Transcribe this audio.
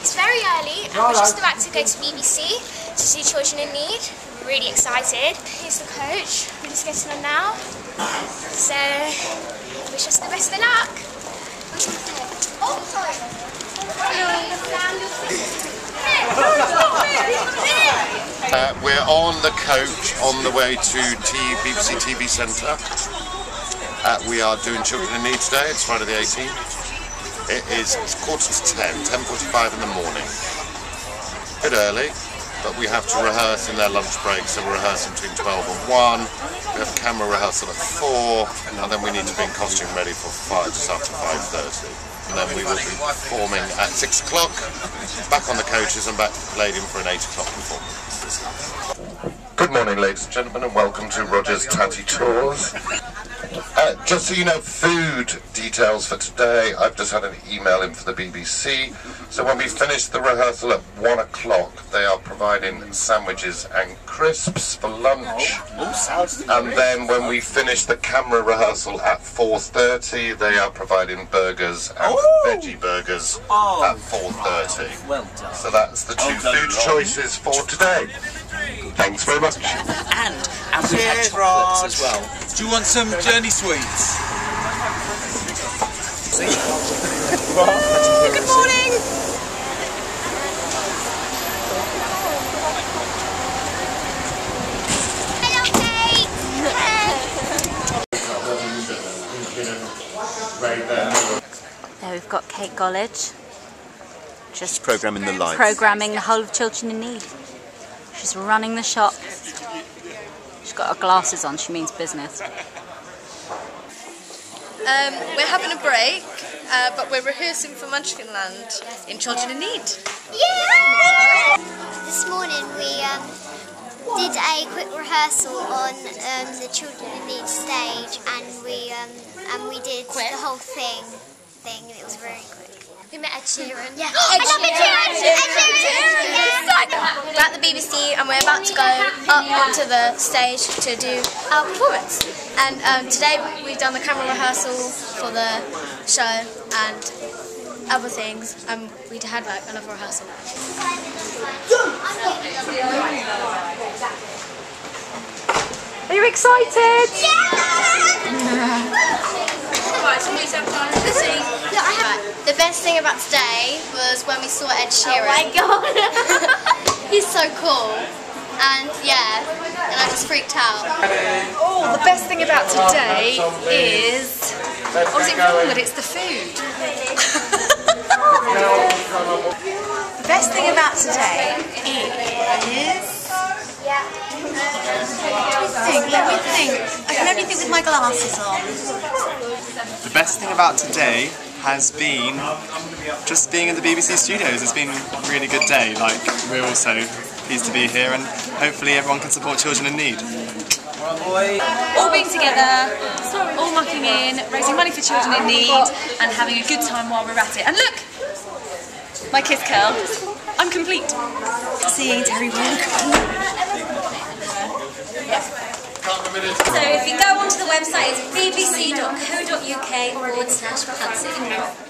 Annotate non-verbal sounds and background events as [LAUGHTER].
It's very early and we're just about to go to BBC to see Children in Need. We're really excited. Here's the coach. We're just getting on now. So, wish us the best of luck. Oh, sorry. Uh, we're on the coach on the way to T BBC TV Centre. Uh, we are doing Children in Need today. It's Friday the 18th. It is quarter to 10, 10.45 in the morning. A bit early, but we have to rehearse in their lunch break, so we're rehearsing between 12 and 1. We have camera rehearsal at 4, and then we need to be in costume ready for 5, just after 5.30 and then we will be performing at 6 o'clock, back on the coaches and back to Palladium for an 8 o'clock performance. Good morning ladies and gentlemen and welcome to Roger's Tatty Tours. Uh, just so you know, food details for today, I've just had an email in for the BBC. So when we finish the rehearsal at 1 o'clock, they are providing sandwiches and crisps for lunch. And then when we finish the camera rehearsal at 4.30, they are providing burgers and veggie burgers at 4.30. Well done. So that's the two food choices for today. Thanks very much. And, and we had chocolates as well. Do you want some journey sweets? [LAUGHS] Good morning. Hello, Kate. There we've got Kate Gollage. Just Programming the lights. programming the whole of Children in Need. She's running the shop. She's got her glasses on, she means business. Um, we're having a break, uh, but we're rehearsing for Munchkinland in Children in Need. Yeah! This morning we um, did a quick rehearsal on um, the Children in Need stage, and we um, and we did the whole thing. Thing. and It was very quick. We met Ed Sheeran. Yeah. [GASPS] I love Ed Sheeran. Ed Sheeran. We're at the BBC and we're about to go up onto the stage to do our performance. And um, today we've done the camera rehearsal for the show and other things. And we had like another rehearsal. Are you excited? [LAUGHS] The best thing about today was when we saw Ed oh Sheeran. Oh my god. [LAUGHS] He's so cool. And yeah, and I just freaked out. Oh, the best thing about today is. Oh, is it wrong that it's the food? [LAUGHS] the best thing about today is. Let me think, let me think. I can only think with my glasses on. The best thing about today has been just being in the BBC studios. It's been a really good day. Like, we're also pleased to be here and hopefully everyone can support children in need. All being together, all mucking in, raising money for children in need, and having a good time while we're at it. And look! My kiss curl. I'm complete. Seeing Terry Wogan. So if you go onto the website, it's bbc.co.uk forward slash.